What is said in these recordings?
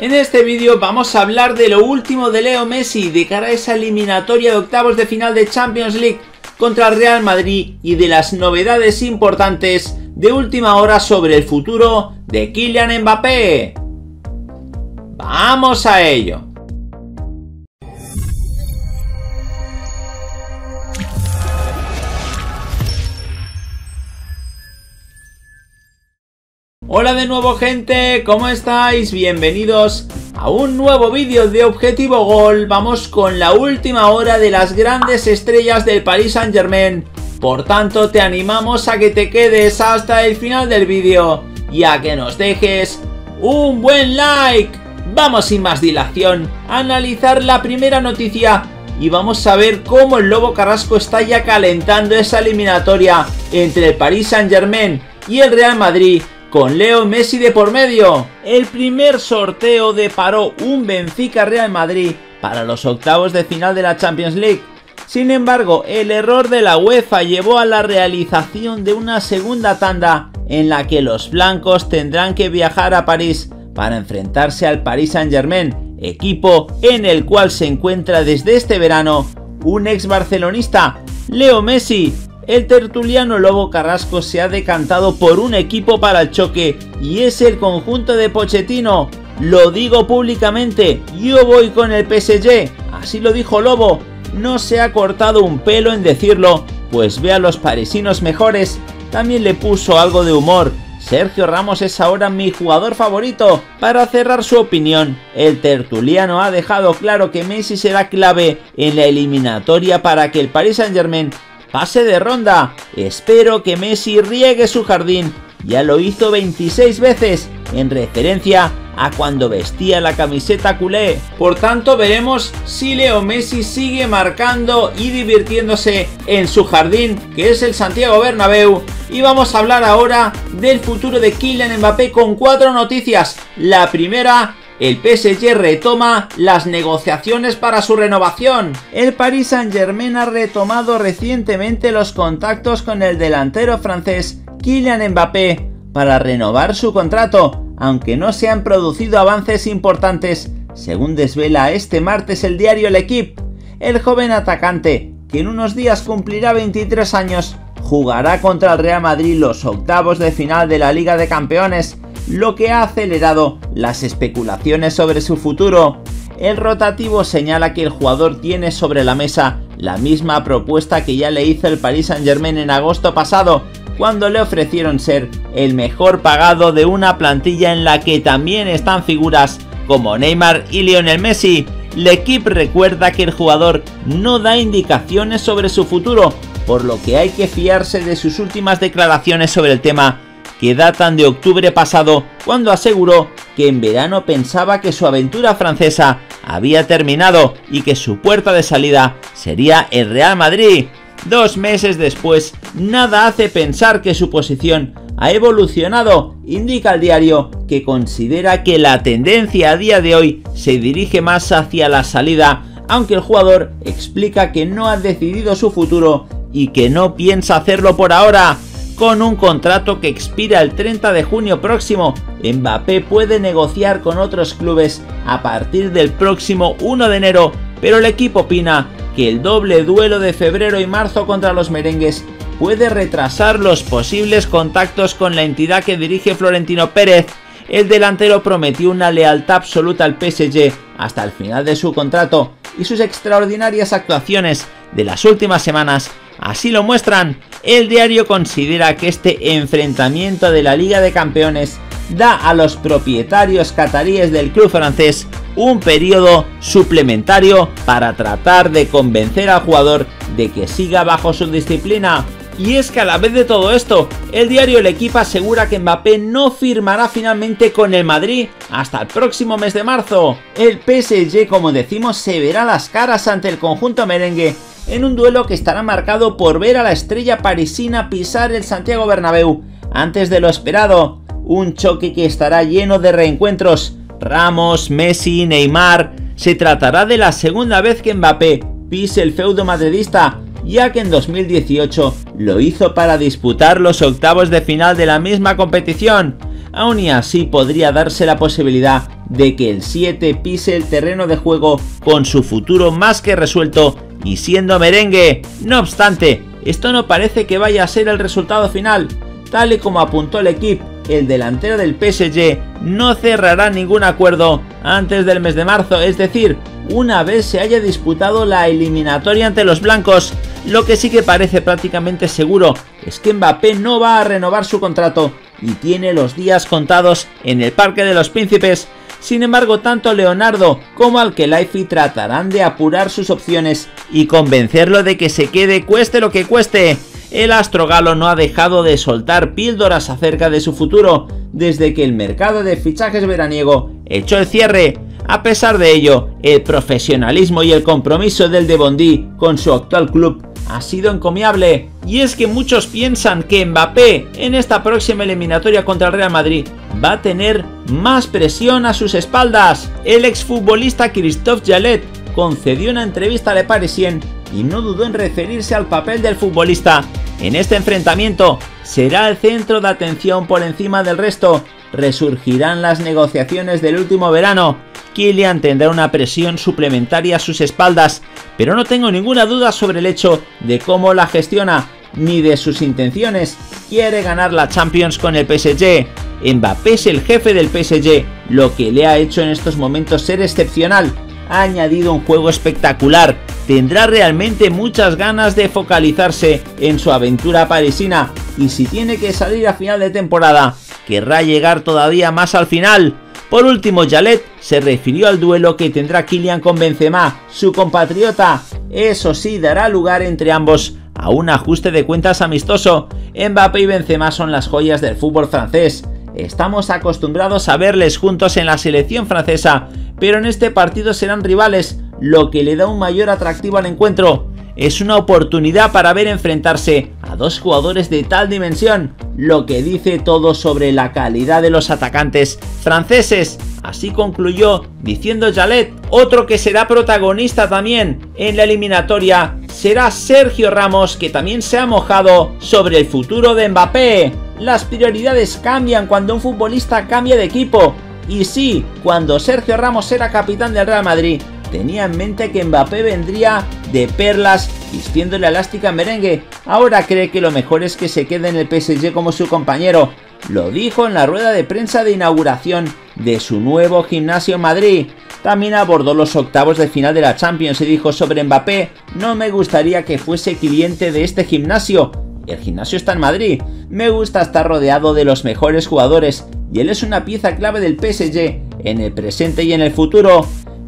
En este vídeo vamos a hablar de lo último de Leo Messi de cara a esa eliminatoria de octavos de final de Champions League contra el Real Madrid y de las novedades importantes de última hora sobre el futuro de Kylian Mbappé. ¡Vamos a ello! Hola de nuevo gente, ¿cómo estáis? Bienvenidos a un nuevo vídeo de Objetivo Gol. Vamos con la última hora de las grandes estrellas del Paris Saint Germain. Por tanto, te animamos a que te quedes hasta el final del vídeo y a que nos dejes un buen like. Vamos sin más dilación a analizar la primera noticia y vamos a ver cómo el Lobo Carrasco está ya calentando esa eliminatoria entre el Paris Saint Germain y el Real Madrid con Leo Messi de por medio. El primer sorteo deparó un Benfica Real Madrid para los octavos de final de la Champions League. Sin embargo, el error de la UEFA llevó a la realización de una segunda tanda en la que los blancos tendrán que viajar a París para enfrentarse al Paris Saint-Germain, equipo en el cual se encuentra desde este verano un ex barcelonista, Leo Messi, el tertuliano Lobo Carrasco se ha decantado por un equipo para el choque y es el conjunto de Pochettino. Lo digo públicamente, yo voy con el PSG, así lo dijo Lobo. No se ha cortado un pelo en decirlo, pues ve a los parisinos mejores. También le puso algo de humor. Sergio Ramos es ahora mi jugador favorito. Para cerrar su opinión, el tertuliano ha dejado claro que Messi será clave en la eliminatoria para que el Paris Saint Germain pase de ronda. Espero que Messi riegue su jardín. Ya lo hizo 26 veces, en referencia a cuando vestía la camiseta culé. Por tanto, veremos si Leo Messi sigue marcando y divirtiéndose en su jardín, que es el Santiago Bernabéu. Y vamos a hablar ahora del futuro de Kylian Mbappé con cuatro noticias. La primera el PSG retoma las negociaciones para su renovación. El Paris Saint-Germain ha retomado recientemente los contactos con el delantero francés Kylian Mbappé para renovar su contrato, aunque no se han producido avances importantes, según desvela este martes el diario L'Equipe. El joven atacante, que en unos días cumplirá 23 años, jugará contra el Real Madrid los octavos de final de la Liga de Campeones lo que ha acelerado las especulaciones sobre su futuro. El rotativo señala que el jugador tiene sobre la mesa la misma propuesta que ya le hizo el Paris Saint Germain en agosto pasado, cuando le ofrecieron ser el mejor pagado de una plantilla en la que también están figuras como Neymar y Lionel Messi. equipo recuerda que el jugador no da indicaciones sobre su futuro, por lo que hay que fiarse de sus últimas declaraciones sobre el tema que datan de octubre pasado, cuando aseguró que en verano pensaba que su aventura francesa había terminado y que su puerta de salida sería el Real Madrid. Dos meses después, nada hace pensar que su posición ha evolucionado, indica el diario que considera que la tendencia a día de hoy se dirige más hacia la salida, aunque el jugador explica que no ha decidido su futuro y que no piensa hacerlo por ahora. Con un contrato que expira el 30 de junio próximo, Mbappé puede negociar con otros clubes a partir del próximo 1 de enero, pero el equipo opina que el doble duelo de febrero y marzo contra los merengues puede retrasar los posibles contactos con la entidad que dirige Florentino Pérez. El delantero prometió una lealtad absoluta al PSG hasta el final de su contrato y sus extraordinarias actuaciones de las últimas semanas así lo muestran. El diario considera que este enfrentamiento de la Liga de Campeones da a los propietarios cataríes del club francés un periodo suplementario para tratar de convencer al jugador de que siga bajo su disciplina. Y es que a la vez de todo esto, el diario El Equipo asegura que Mbappé no firmará finalmente con el Madrid hasta el próximo mes de marzo. El PSG, como decimos, se verá las caras ante el conjunto merengue en un duelo que estará marcado por ver a la estrella parisina pisar el Santiago Bernabéu antes de lo esperado. Un choque que estará lleno de reencuentros. Ramos, Messi, Neymar. Se tratará de la segunda vez que Mbappé pise el feudo madridista, ya que en 2018 lo hizo para disputar los octavos de final de la misma competición. Aún y así podría darse la posibilidad de que el 7 pise el terreno de juego con su futuro más que resuelto y siendo merengue. No obstante, esto no parece que vaya a ser el resultado final. Tal y como apuntó el equipo, el delantero del PSG no cerrará ningún acuerdo antes del mes de marzo, es decir, una vez se haya disputado la eliminatoria ante los blancos. Lo que sí que parece prácticamente seguro es que Mbappé no va a renovar su contrato y tiene los días contados en el Parque de los Príncipes. Sin embargo, tanto Leonardo como Alkelaifi tratarán de apurar sus opciones y convencerlo de que se quede cueste lo que cueste. El astro galo no ha dejado de soltar píldoras acerca de su futuro desde que el mercado de fichajes veraniego echó el cierre. A pesar de ello, el profesionalismo y el compromiso del de Bondi con su actual club ha sido encomiable. Y es que muchos piensan que Mbappé en esta próxima eliminatoria contra el Real Madrid va a tener más presión a sus espaldas. El exfutbolista Christophe Jallet concedió una entrevista a Le Parisien y no dudó en referirse al papel del futbolista. En este enfrentamiento será el centro de atención por encima del resto. Resurgirán las negociaciones del último verano Kylian tendrá una presión suplementaria a sus espaldas, pero no tengo ninguna duda sobre el hecho de cómo la gestiona ni de sus intenciones. Quiere ganar la Champions con el PSG. Mbappé es el jefe del PSG, lo que le ha hecho en estos momentos ser excepcional. Ha añadido un juego espectacular. Tendrá realmente muchas ganas de focalizarse en su aventura parisina y si tiene que salir a final de temporada, querrá llegar todavía más al final. Por último, Jalet se refirió al duelo que tendrá Kylian con Benzema, su compatriota. Eso sí, dará lugar entre ambos a un ajuste de cuentas amistoso. Mbappé y Benzema son las joyas del fútbol francés. Estamos acostumbrados a verles juntos en la selección francesa, pero en este partido serán rivales, lo que le da un mayor atractivo al encuentro. Es una oportunidad para ver enfrentarse dos jugadores de tal dimensión, lo que dice todo sobre la calidad de los atacantes franceses. Así concluyó diciendo Jalet, otro que será protagonista también en la eliminatoria será Sergio Ramos, que también se ha mojado sobre el futuro de Mbappé. Las prioridades cambian cuando un futbolista cambia de equipo. Y sí, cuando Sergio Ramos era capitán del Real Madrid, tenía en mente que Mbappé vendría de perlas vistiendo la elástica merengue. Ahora cree que lo mejor es que se quede en el PSG como su compañero. Lo dijo en la rueda de prensa de inauguración de su nuevo gimnasio en Madrid. También abordó los octavos de final de la Champions y dijo sobre Mbappé, no me gustaría que fuese cliente de este gimnasio. El gimnasio está en Madrid. Me gusta estar rodeado de los mejores jugadores y él es una pieza clave del PSG en el presente y en el futuro.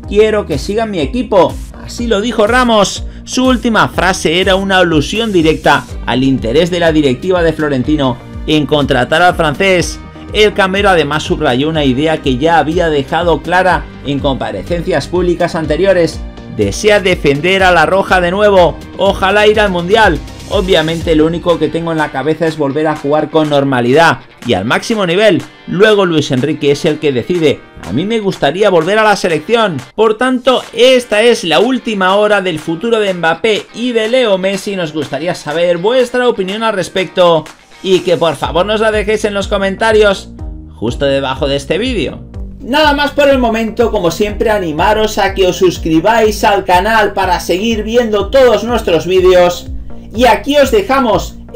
Quiero que siga mi equipo. Así lo dijo Ramos. Su última frase era una alusión directa al interés de la directiva de Florentino en contratar al francés. El camero además subrayó una idea que ya había dejado clara en comparecencias públicas anteriores. Desea defender a la Roja de nuevo, ojalá ir al Mundial, Obviamente lo único que tengo en la cabeza es volver a jugar con normalidad y al máximo nivel. Luego Luis Enrique es el que decide. A mí me gustaría volver a la selección. Por tanto, esta es la última hora del futuro de Mbappé y de Leo Messi. Nos gustaría saber vuestra opinión al respecto y que por favor nos la dejéis en los comentarios justo debajo de este vídeo. Nada más por el momento, como siempre animaros a que os suscribáis al canal para seguir viendo todos nuestros vídeos y aquí os dejamos